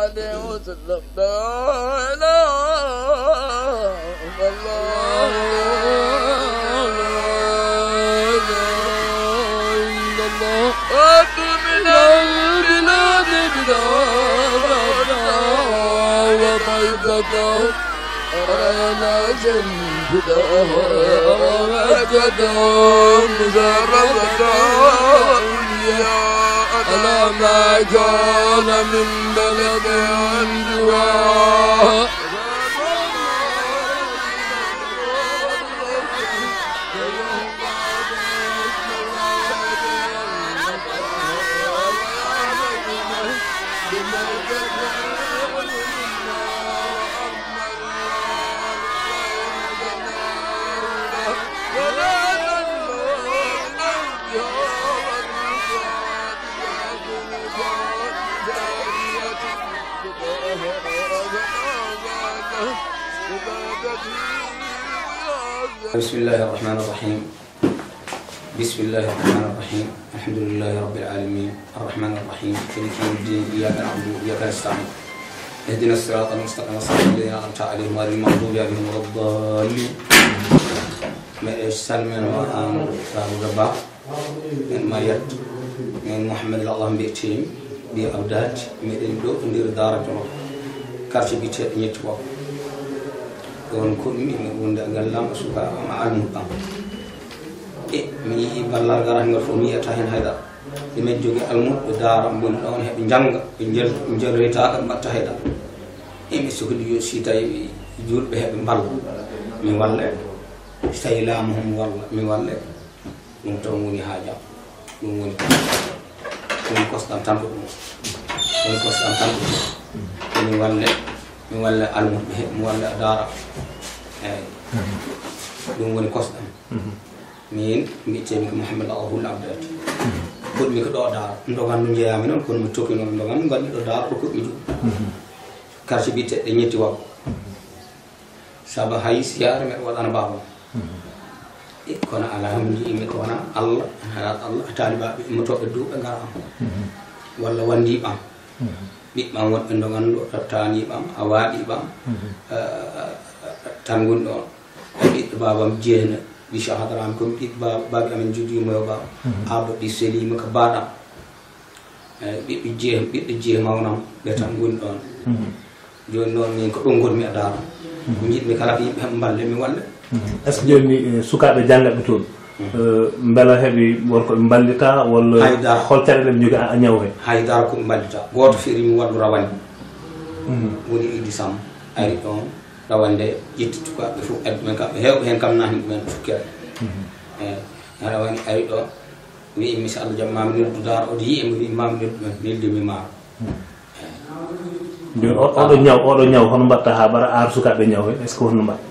عليه وسلم لا إله إلا الله أنت من البلاد بدارنا وطيبته أنا جنبنا ومجدهم زربنا ألا ما كان من بلد جواه بسم الله الرحمن الرحيم. بسم الله الرحمن الرحيم. الحمد لله رب العالمين. الرحمن الرحيم. مالك يوم الدين. إياك نعبد وإياك نستعين. اهدنا الصراط المستقيم. صراط الذين أنعمت عليهم غير المغضوب عليهم ولا الضالين. ما سلمان وان ربا من ما يد من محمد اللهم بيتيم. بي أودات ميدن دو ندير دارة جمع. كارشي بيتي نيتوا won ko ina inni wondagal lam suka ma almu kam e mi yii ballal garat ngal fof mi yiyata hen haydara emin jogui almuɗɗo daara boni ɗon heɓe jangga ɓe jerritaka mbatta haydara emi sohli yo si tawi julɓe heɓe mballa mi walla e so tawi laamu hum walla mi walla e ɗum taw woni ha jam ɗum woni woni kosɗam tanko ɗum woni kosɗam tanko ɗum emi walle mi walla almuɓe he mi walla daara eyyi ɗum woni kosɗam min mbiyetemi ko mouhamadou awhul abdati goɗmi ko ɗo daara dogan ɗo jeeyami noon kono mi tokinoon dogan mbaɗmi ɗo daara ɗo koɗmi jum quartier mbiteɗe ñetti wabbo saabu hay siyara mbeɗa waɗana mbawam e kono mi wona allah halat allah talibaɓe immotoɓe duuɓe gara am walla wandiɓam ɓiɓɓan woɗɓe ɗo ganduɗo tottaniɓam a waɗiɓam tan gonɗo o ɓiɗɗo babam jeenayi ɗi shahadarami komi ɗiɗ baaɓe amen jogiimo yo baaw aaba ɗi selima ko baɗam ɓiɓɓe jee ɓiɓɓe jee mawnam ɓe tan goni ɗon joni noon min ko ɗon mi a daaro ko jiɗmi kala ko yimɓe heɓe mballe mi walla est ce que joni sukaɓe janggaɓe toon beela heeɓi wonko ɓe mballita walla Haydara. hol caɗeɗe ɓe jogui a ñaw he haydara koɓe mballita. Goto feeri mi wallu rawande. Woni idi sam. Ari ɗon rawande ƴetti tukaɓe fof addu men kamɓe hewɓe hen kam nani ɗumen fukkere eyi rawani ari ɗo wi mi so allah jaam mami noddu daara. Oto yi emi wi mami noddu men neldimi maaro. Joni o- oɗo ñaw oɗo ñaw hono mbatta ha ɓara ar sukaɓe ñaw he est ce que honno mbatta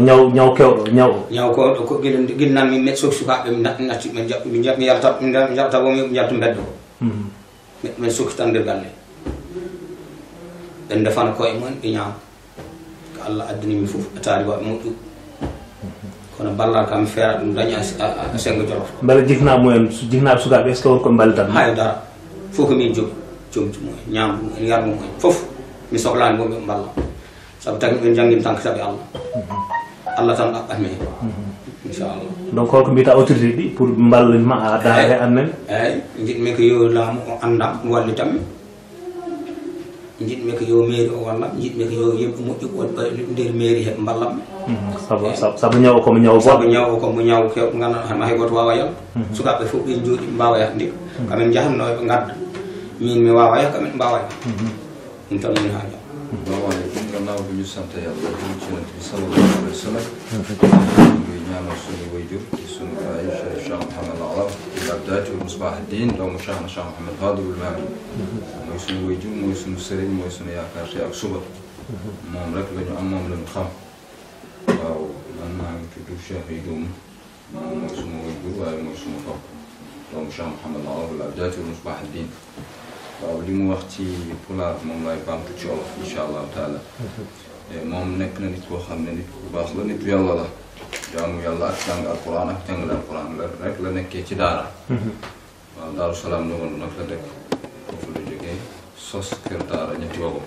ñaw ñaw kewɗo ñaw o ñaw ko ɗo ko guila guilnan min met soki sukaɓe mi natti mi jaɓ mi jaɓ mi yalta mi jaɓta bo mi jaltu mbeddo ko neɗɗo men sokki tan nder galle ɓen defana koye mumen ɓe ñaama ko allah addani min fof a taari waɓe moƴƴu kono ballal kam feera ɗum daña sengo jolof beele jikna mumen jiknaɓe sukaɓe est ce que wonko ɓe hay dara fof ko min jogi jomti mumen ñaam mumen yar mumen fof mi sohlani bo ɓe mballa saabu tagi ɓen janggin tan ko saabi allah allah tan ɗaɓɓat mi hen inchallah donc holko mbiyata autorité ɗi pour mballima a daara he annen eyyi jiɗmi ko yo laamu o andam wallitanmi jiɗmi ko yo mairie o wallam jiɗmi ko yo yimɓe moƴƴu wonɓe nder mairie heɓe ballammi saabu saabu- saabu ñaw komo ñaw saabu boɗɗo ñaw komo ñaw kewɗo ganduɗa hama hay goto wawa yalde sukaɓe fof ɓen jooɗi ɓe mbawa yahde kamen jahanno ɓe gadda min mi wawa yah kamen mbawa yah ɗum tan woni haaja yàlla jëm ci yonent bi sallallahu alayhi wa sallam ñu ngi ñaanal suñu wayjur ci suñu baay Cheikh Cheikh Mouhamed Alam di Abdaati wal Musbah Din doomu Cheikh na Cheikh Mouhamed Fadilul Maami mooy suñu wayjur mooy suñu sëriñ mooy suñu yaakaar tey ak suba moom rek la ñu am moom la ñu xam waaw li mu wax ci pulaar moom lay bamtu ci wolof incha allahu taala. Moom nekk na nit koo xam ne nit ku baax la nit yàlla la. Jaamu yàlla ak jàng alquran ak jàngale alquran la rek la nekkee ci daara. Waaw daaru salaam la woon nag la dëkk foofu la jógee sos kër daara ñetti wagum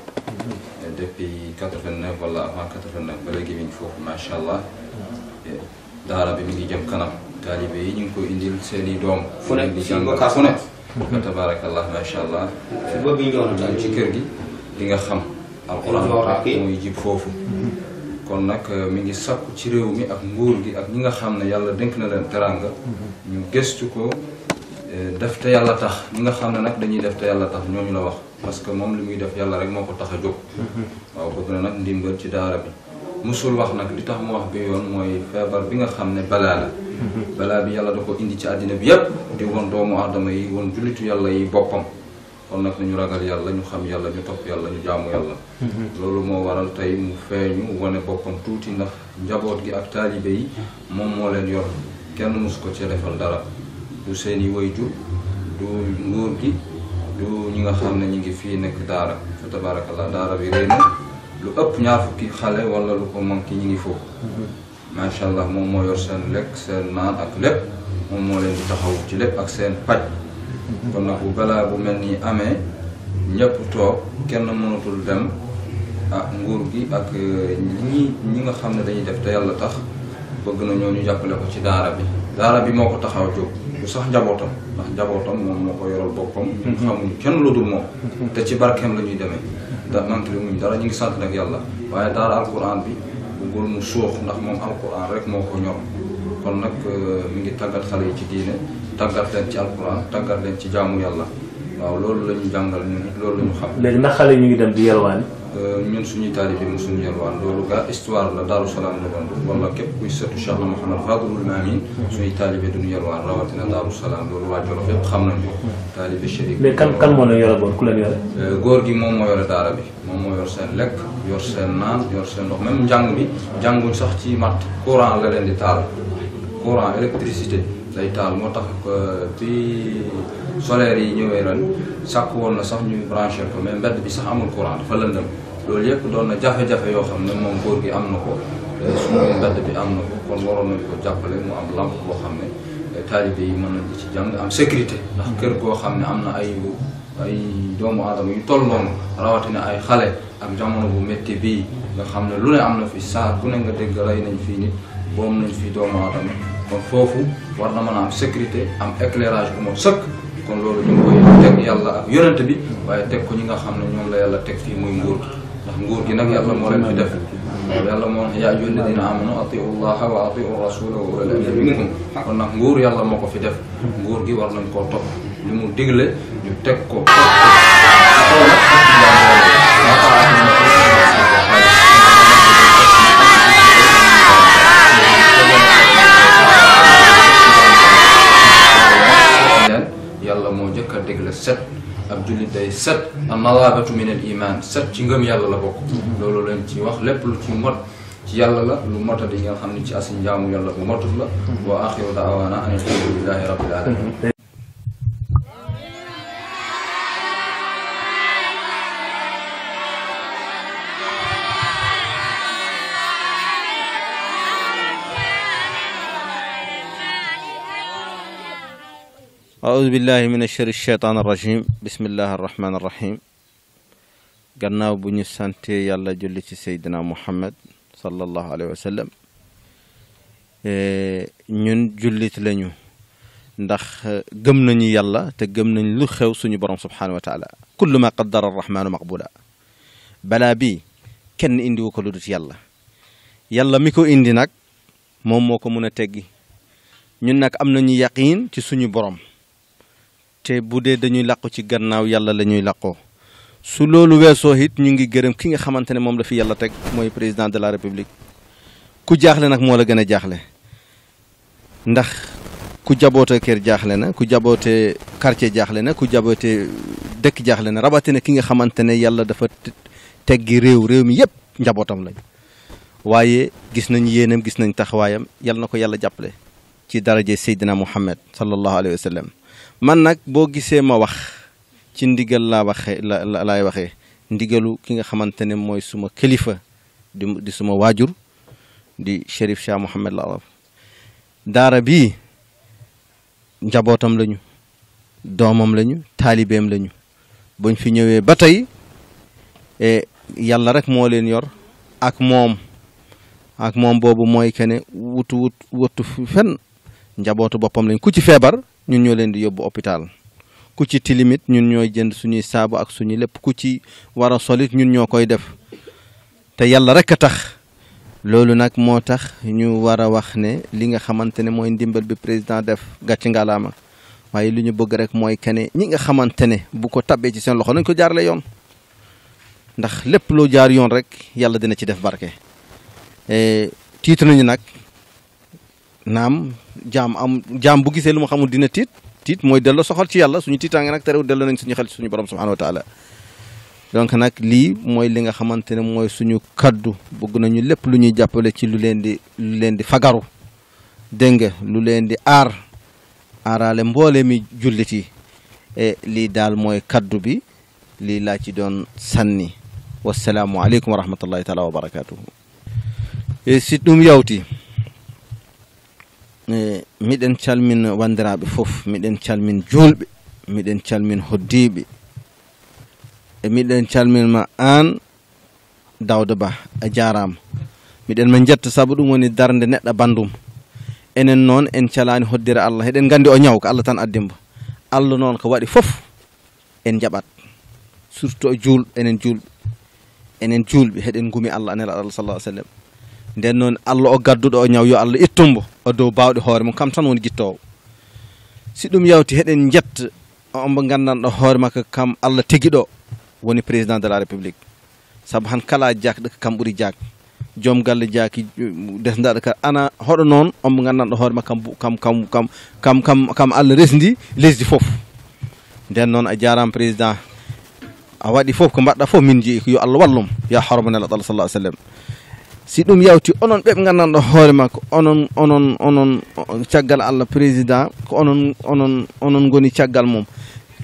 depuis 89 wala avant 89 ba léegi mi ngi foofu macha allah. Daara bi mi ngi jëm kanam. Taalibe yi ñu ngi koy indil seeni doom. Fu ne, fu ne. Fa tabaarakallah macha allah boobu ñu doon daal ci kër gi di nga xam alxuraan muy jib foofu. Kon nag mi ngi sakku ci réew mi ak nguur gi ak ñi nga xam ne yàlla dénk na leen teraanga. ñu gëstu ko eh, def te yàlla tax. Ñi nga xam ne nag dañuy def te yàlla tax ñooñu la wax. Parce que moom li muy def yàlla rek moo ko tax a jóg. Waaw bëgg na nag ndimbal ci daara bi. Musul wax nag li tax mu wax bi yoon mooy feebar bi nga xam ne balaa la. balaa bi yàlla da ko indi ci àddina bi yépp di won doomu aadama yi won jullitu yàlla yi boppam. kon nag nañu ragal yàlla ñu xam yàlla ñu topp yàlla ñu jaamu yàlla. loolu moo waral tey mu feeñu wane boppam tuuti ndax njaboot gi ak taalibe yi moom moo leen yor. kenn mosu ko ci defal dara. du seeni wayjur du nguur gi du ñi nga xam ne ñi ngi fii nekk daara. fa tabarakallah daara bi rëy na. Lu ëpp ñaar fukki xale wala lu ko manqué ñu ngi foofu. Macha allah moom moo yor seen lekk seen naan ak lépp. Moom moo leen di taxaw ci lépp ak seen paj. Kon nag bu balaa bu mel nii amee ñëpp toog kenn mënatul dem. Ah nguur gi ak ñi ñi nga xam ne dañuy def te yàlla tax bëgg na ñoo ñu jàppale ko ci daara bi. Daara bi moo ko taxaw jóg. bu sax njabootam ndax njabootam moom moo ko yoral boppam. Xamuñu kenn lu dul moom. Te ci barkeem la ñuy demee. da manque li muñ dara ñu ngi sant nag yàlla. waaye daara alquran bi bëggul mu suux ndax moom alquran rek moo ko ñor. kon nag mi ngi tàggat xale yi ci diine tàggat leen ci alquran tàggat leen ci jaamu yàlla. waaw loolu la ñu jàngal ñun loolu la ñu xam. léegi ndax xale yi ñu ngi dem di yelwaani ñun suñuy taalibe mu suñu yelwaan loolu gaa histoire la Daaru Salaam la doon wala képp kuy setu Cheikh Mouhamad Fadlul Mamin suñuy taalibe duñu yelwaan rawatina Daaru Salaam. Loolu waa Jolof yëpp xam nañu ko. Taalibe chérif kan kan moo leen yore boon ku leen yore? Góor gi moom moo yore daara bi. Moom moo yor seen lekk yor seen naan yor seen ndox. Même njàng bi njànguñ sax ci matt courant la leen di taal. Courant électricité lay taal. Moo tax bi solaire yi ñëwee ren sàkk woon na sax ñu branché ko. Mais mbedd bi sax amul courant dafa lëndëm. Loolu yëpp doon na jafe-jafe yoo xam ne moom góor gi am na ko suñu mbedd bi am na ko kon waroon nañ ko jàppale mu am lampe boo xam ne taalibe yi mën ci jàng am sécurité. Ndax kër goo xam ne am na ay ay doomu aadama yu toll noonu rawatina ay xale ak jamono bu métti bii nga xam ne lu am na fi saa ku ne nga dégg rey nañ fii nit boom nañ fi doomu aadama kon foofu war na mën a am sécurité am éclairage bu moo sëkk. Kon loolu ñu ngi koy teg yàlla ak yonent bi waaye teg ko ñi nga xam ne ñoom la yàlla teg fii muy nguur ndax nguur gi nag yàlla moo leen fi def. Yàlla moo yaa ayyuha alladina amanu atiu llaha wa atiu rasula wa ulil amri minkum. Kon ko fi def. Nguur gi war nañ koo topp. Li mu digle ñu teg ko. Set an nadaafatu min al iman set ci ngëm yàlla la bokk. Loolu leen ci wax lépp lu ci mot ci yàlla la lu mota di nga xam ne ci asi njaamu yàlla bu motul la. Wa axiru daawaana an alhamdulillahi rabbil alamin أعوذ بالله من الشر الشيطان الرجيم. بسم الله الرحمن الرحيم. قلنا بني سانتي يلا جلت سيدنا محمد صلى الله عليه وسلم. إيه، نون جلت لنيو ندخ قمنا يلا تقمنا لخيو سني برام سبحانه وتعالى كل ما قدر الرحمن مقبولا بلا بي كن اندي وكل يلا يلا ميكو اندي ناك مومو كمونا تيجي نون ناك امنا يقين تسني برام برام te bu dee dañuy làqu ci gannaaw yàlla la ñuy làqoo su loolu weesoo it ñu ngi gërëm ki nga xamante ne moom la fi yàlla teg mooy président de la république. ku jaaxle nag moo la gën a jaaxle. ndax ku jaboote kër jaaxle na ku jaboote quartier jaaxle na ku jaboote dëkk jaaxle na rawatina ki nga xamante ne yàlla dafa teggi réew réew mi yépp njabootam lañ. waaye gis nañ yéenam gis nañ taxawaayam yàlla na ko yàlla jàppale ci daraje Seydina Muhammad sallallahu alayhi wa sallam. Man nag boo gisee ma wax ci ndigal laa waxee la laay waxee ndigalu ki nga xamante ne mooy suma kilifa di suma waajur di Chérif Cheikh Mouhamed Laaraf daara bii njabootam lañu doomam lañu taalibeem lañu. Buñ fi ñëwee ba tey e yàlla rek moo leen yor ak moom. Ak moom boobu mooy kene wutu wut wutu fen njabootu boppam lañ. Ku ci feebar ñun ñoo leen di yóbbu hôpital. Ku ci tilimit ñun ñooy jënd suñuy saabu ak suñuy lépp. Ku ci war a solit ñun ñoo koy def. Te yàlla rek a tax. Loolu nag moo tax ñu war a wax ne li nga xamante ne mooy ndimbal bi président def gàcc ngalaama. Waaye li ñu bëgg rek mooy kene ñi nga xamante ne bu ko tabbee ci seen loxo nañ ko jaarale yoon. Ndax lépp loo jaar yoon rek yàlla dina ci def barke. Tiit nañu nag naam jaam am jaam bu gisee lu ma xamul dina tiit. Tiit mooy delloo soxal ci yàlla suñu tiitaange nag terew delloo nañ suñu xel ci suñu borom subhanahu wa donc nag lii mooy li nga xamante ne mooy suñu kaddu. Bëgg nañu lépp lu ñuy jàppale ci lu leen di leen di fagaru. Dégg nga lu leen di aar aaraale mboole mi jullit yi. E lii daal mooy kaddu bi lii laa ci doon sanni wassalaamu aleykum wa rahmatullahi taala wa barakatuhu e si ɗum yawti miɗen calmin wandiraɓe fof miɗen calmin julɓe miɗen calmin hoddiɓe e miɗen calminma an dawda ba a jarama miɗen ma jetta saabu ɗum woni darde neɗɗo bandum enen noon en calani hoddire allah eɗen gandi o ñaw ko allah tan addimbo allah noon ko waɗi foof en jaɓat surtout o juulɓe enen julɓe enen julɓe heɗen gumi allah anela allah sallah sallam nden noon allah o gadduɗo o ñaw yo allah ittumbo o dow bawɗe hoore mum kam tan woni guittowo si ɗum yawti heɗen jetta ombo gandanɗo hoore makko kam allah teguiɗo woni président de la république. Saabu han kala jakɗo ko kam ɓuuri jak joom galle jaaki desdaɗo ka ana hoɗo noon ombo gandanɗo hoore makko kam kam kam kam kam kam allah resdi lesdi foof nden noon a jarama président a waɗi foof ko mbaɗɗa foof min jeeyi ko yo allah wallum ya horomanel allah sallah sallam si ɗum yawti onon ɓeɓe gandanɗo hoore makko onon onon onon caggal allah président ko onon onon onon goni caggal mum.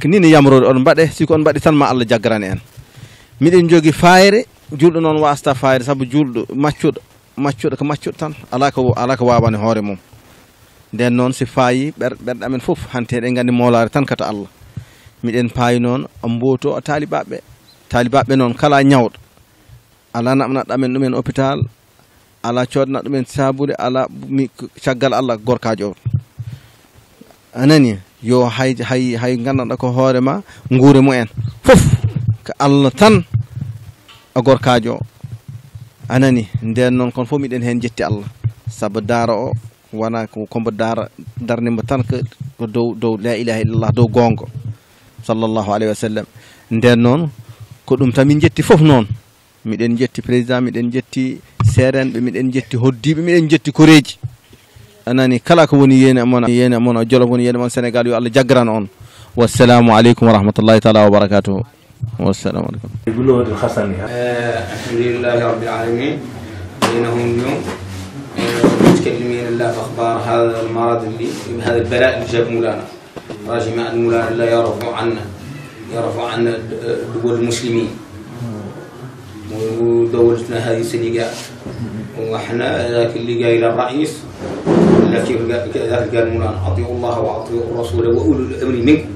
Ko ni ne yamrode oɗon mbaɗe siko on mbaɗi tan ma allah jaggarani en. Miɗen jogui fayre julɗo noon wasta fayre saabu julɗo maccuɗo maccuɗo ko maccuɗo tan ala ko ala ko wawani hoore mum. Nden noon si faayi ɓer ɓerɗe amen foof hante eɗen gandi molare tan kata allah. Miɗen paayi noon mboto taalibaɓeɓe taalibaɓeɓe noon kala ñawɗo ala naɓnaɗo amen ɗumen hôpital ala coodna ɗumen sabude ala mi caggal allah gorkajo anani yo hay hay hay gandanɗa ko hoorema guure mumen fof ko allah tan a gorkajo anani nden noon kono fof miɗen hen jetti allah. Saabu daara o wona ko kombo daara darnimo tan ko dow dow la ilaha illallah dow gonga sallllahu alayhi wa sallam. Nden noon ko ɗum tan min jetti fof noon miɗen jetti président miɗen jetti seerenɓe miɗen jetti hoddiɓe miɗen jetti koreji anani kala ko woni yene moon yene moon o jolof woni yene moon sénégal yo allah jaggaran on wassalamu aleykum wa rahmatullahi taala wa barakatuhu wassalamu aleykum الحسن الحمد لله رب العالمين بينهم اليوم متكلمين الله في أخبار هذا المرض اللي هذا البلاء اللي جاب مولانا راجي مع مولانا الله يرفع عنا يرفع عنا دول المسلمين ودولتنا هذه السنغال وإحنا ذاك اللي قايل الرئيس لكن ذاك قال مولانا أطيعوا الله وأطيعوا الرسول وأولو الأمر منكم.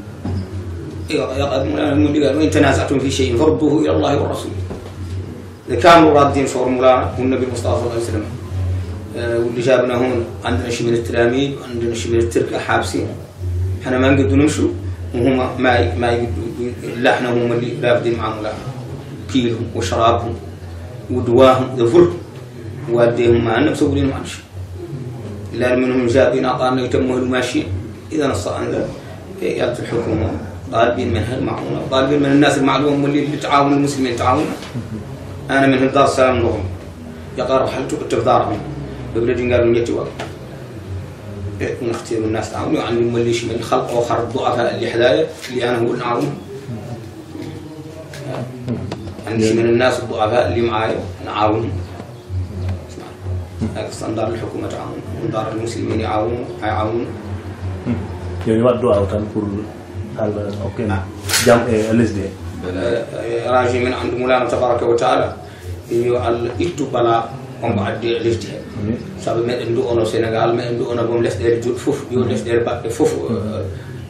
قال وان تنازعتم في شيء فردوه إلى الله والرسول اذا كانوا رادين شعور مولانا والنبي المصطفى صلى الله عليه وسلم. واللي جابنا هون عندنا شيء من التلاميذ وعندنا شيء من التركه حابسين. إحنا ما نقدر نمشوا وهم ما ما يقدروا لا إحنا هم اللي رافدين مع مولانا. كيلهم وشرابهم. ودواهم ظفرهم واديهم معنا مسوولين مع شيء لا منهم جابين اعطانا يتموا ماشيين إذا نص يأتي الحكومة. طالبين منها المعونه طالبين من الناس المعلومة اللي, تعاون المسلمين تعاون أنا من دار السلام لهم. يقرر حلتو كنت في دارهم ببلدين قالوا نيتي وقت ونختار الناس تعاونوا. يعلموا اللي من خلق اخر الضعفاء اللي حدايا اللي أنا هو نعاونهم عندي من الناس الضعفاء اللي معايا نعاونهم هذا استندار الحكومة تعاون ودار المسلمين يعاون يعاون. يعني ما الدعاء تاعنا كل أوكي. نعم. جام إيه، الاس دي. إيه، راجي من عند مولانا تبارك وتعالى. يو ال ايتو بلا اون بعد دي ليفت صاب مي إندو اونو سينغال مي أنا اونو بوم ليفت دي جوت فوف يو ليفت دي باك فوف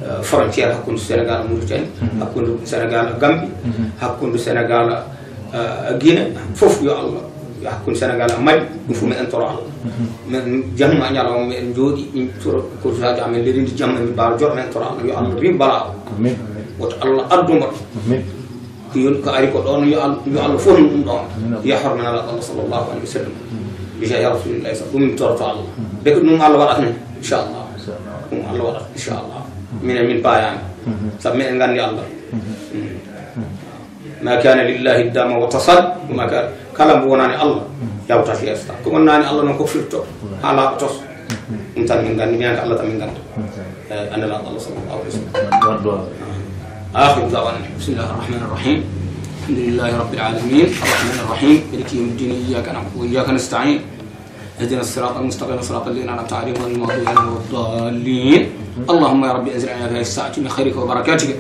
آه، فرونتير حكومه السنغال موريتاني. حكومه السنغال غامبي. حكومه السنغال Ah, guine fof yo allah yo hakkude sénégal a maƴi ɗum fof miɗen toro allah. Min jamma ñalawma miɗen jooɗi ɗum toro courtage amen lelinde jamma min mbawa joɗo men toro allah yo allah rim bala o. Woto allah adduma ko yoni ko ari ko ɗon yo allah yo allah fof ɗum ɗon. Ya ala allah sallllahu alayhi wa sallam. Bija ya rasulillahi sa ɗum torto allah. Ɓe ko ɗum allah waɗat men inchallah. Ɗum allah waɗat inchallah. Minen min payani saabu minen nganndi allah. Mm. Ma kana kala mbo wonani allah yawtat yeesta ko wonnani allah noon ko firto ha laaɓa tos ɗum tan min gandi minen ko allah tan min ganda andalaɗo allah sallllahu alih wa sallam waddo آخر دعوانا. بسم الله الرحمن الرحيم. الحمد لله رب العالمين. الرحمن الرحيم. مالك يوم الدين. إياك نعبد وإياك نستعين. اهدنا الصراط المستقيم. صراط الذين أنعمت عليهم غير المغضوب عليهم ولا الضالين. اللهم يا رب انزل علينا في هذه الساعة من خيرك وبركاتك.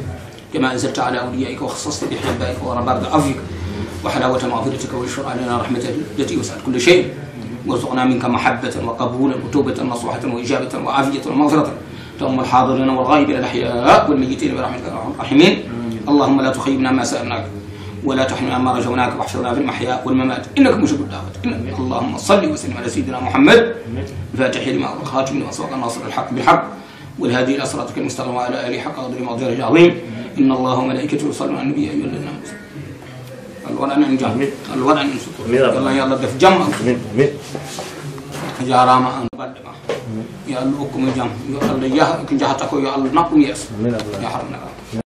كما أنزلت على أوليائك وخصصت بحبائك ورباب عفوك. وحلاوة مغفرتك واشفر علينا رحمتك التي وسعت كل شيء. وارزقنا منك محبة وقبولا وتوبة نصوحة وإجابة وعافية ومغفرة. اللهم الحاضرين والغائبين الأحياء والميتين برحمتك أرحم الراحمين. اللهم لا تخيبنا ما سألناك ولا تحرمنا ما رجوناك واحشرنا في المحيا والممات. إنك مجيب الدعوات اللهم صل وسلم على سيدنا محمد. الفاتح لما والخاتم لما سبق الناصر الحق بالحق. والهادي إلى صراطك المستقيم وعلى آله حق قدر مقداره العظيم. إن الله وملائكته يصلون على النبي أيها الذين من جهل الولع من سطور الله. يلا دف جمع. يا رام أن بدما يا لوكم جم يا الله يا كن جهتك يا الله نقم يس يا حرم